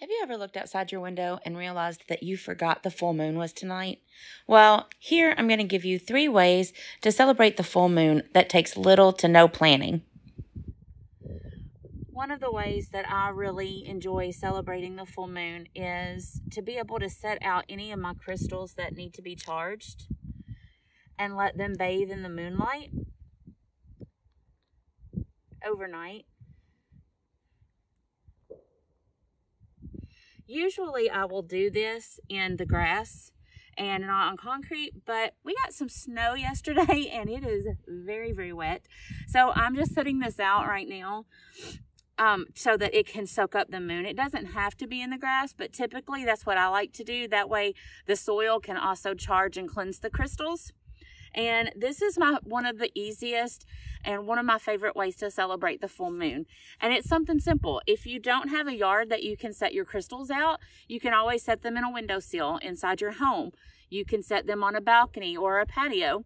Have you ever looked outside your window and realized that you forgot the full moon was tonight? Well, here I'm going to give you three ways to celebrate the full moon that takes little to no planning. One of the ways that I really enjoy celebrating the full moon is to be able to set out any of my crystals that need to be charged and let them bathe in the moonlight overnight Usually I will do this in the grass and not on concrete, but we got some snow yesterday and it is very, very wet. So I'm just setting this out right now um, so that it can soak up the moon. It doesn't have to be in the grass, but typically that's what I like to do. That way the soil can also charge and cleanse the crystals. And this is my one of the easiest and one of my favorite ways to celebrate the full moon. And it's something simple. If you don't have a yard that you can set your crystals out, you can always set them in a windowsill inside your home. You can set them on a balcony or a patio.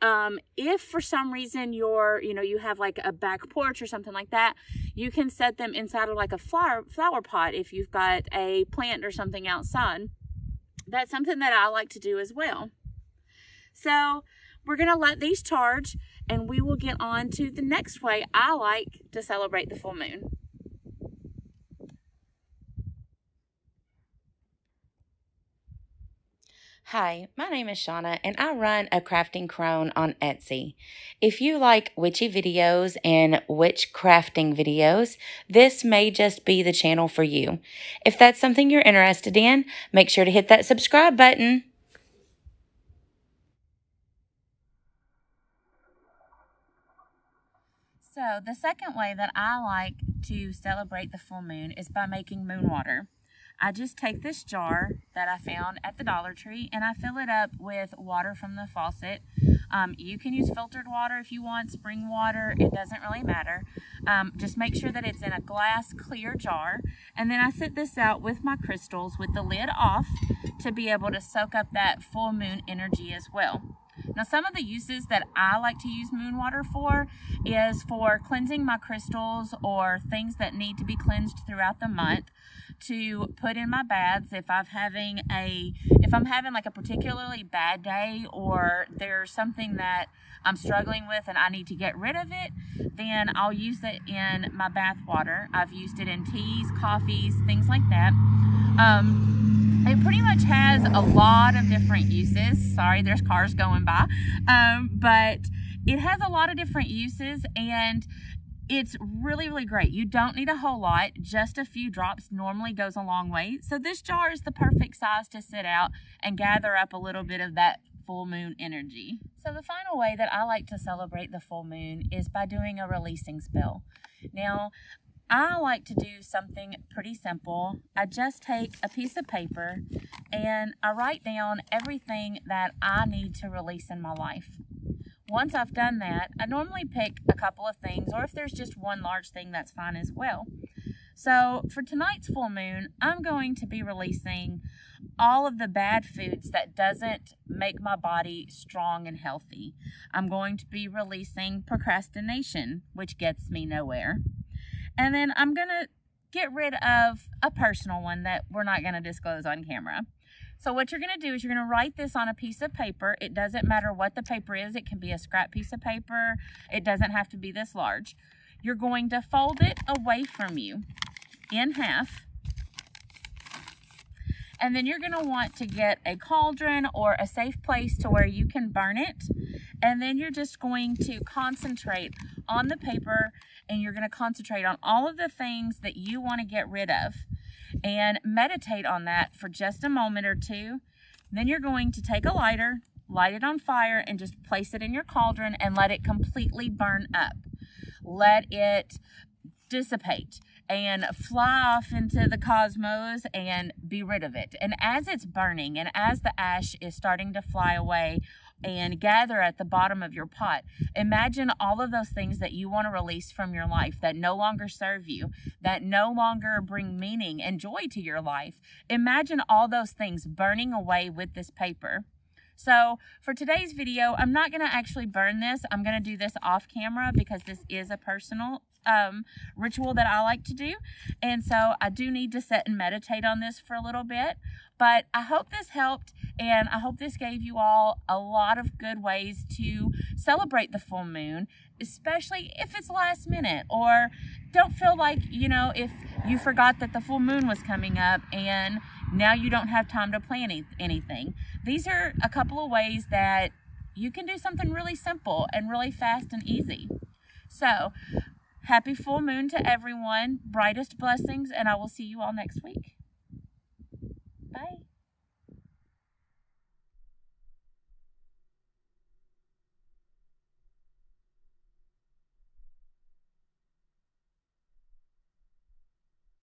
Um, if for some reason you're, you know, you have like a back porch or something like that, you can set them inside of like a flower flower pot if you've got a plant or something outside. That's something that I like to do as well. So we're going to let these charge and we will get on to the next way I like to celebrate the full moon. Hi, my name is Shauna and I run a crafting crone on Etsy. If you like witchy videos and witch crafting videos, this may just be the channel for you. If that's something you're interested in, make sure to hit that subscribe button. So the second way that I like to celebrate the full moon is by making moon water. I just take this jar that I found at the Dollar Tree and I fill it up with water from the faucet. Um, you can use filtered water if you want, spring water, it doesn't really matter. Um, just make sure that it's in a glass clear jar. And then I set this out with my crystals with the lid off to be able to soak up that full moon energy as well. Now, some of the uses that I like to use moon water for is for cleansing my crystals or things that need to be cleansed throughout the month to put in my baths if I'm having a if I'm having like a particularly bad day or there's something that I'm struggling with and I need to get rid of it, then I'll use it in my bath water. I've used it in teas, coffees, things like that. Um, it pretty much has a lot of different uses. Sorry, there's cars going by. Um, but it has a lot of different uses and it's really, really great. You don't need a whole lot. Just a few drops normally goes a long way. So this jar is the perfect size to sit out and gather up a little bit of that full moon energy. So the final way that I like to celebrate the full moon is by doing a releasing spell. Now, I like to do something pretty simple. I just take a piece of paper and I write down everything that I need to release in my life. Once I've done that, I normally pick a couple of things, or if there's just one large thing, that's fine as well. So for tonight's full moon, I'm going to be releasing all of the bad foods that doesn't make my body strong and healthy. I'm going to be releasing procrastination, which gets me nowhere. And then I'm going to get rid of a personal one that we're not going to disclose on camera. So what you're going to do is you're going to write this on a piece of paper. It doesn't matter what the paper is. It can be a scrap piece of paper. It doesn't have to be this large. You're going to fold it away from you in half. And then you're going to want to get a cauldron or a safe place to where you can burn it. And then you're just going to concentrate on the paper and you're going to concentrate on all of the things that you want to get rid of and meditate on that for just a moment or two. Then you're going to take a lighter, light it on fire, and just place it in your cauldron and let it completely burn up. Let it dissipate and fly off into the cosmos and be rid of it. And as it's burning and as the ash is starting to fly away, and gather at the bottom of your pot. Imagine all of those things that you want to release from your life that no longer serve you, that no longer bring meaning and joy to your life. Imagine all those things burning away with this paper. So for today's video, I'm not going to actually burn this. I'm going to do this off camera because this is a personal um, ritual that I like to do. And so I do need to sit and meditate on this for a little bit. But I hope this helped, and I hope this gave you all a lot of good ways to celebrate the full moon, especially if it's last minute or don't feel like, you know, if you forgot that the full moon was coming up and now you don't have time to plan anything. These are a couple of ways that you can do something really simple and really fast and easy. So, happy full moon to everyone, brightest blessings, and I will see you all next week. Bye.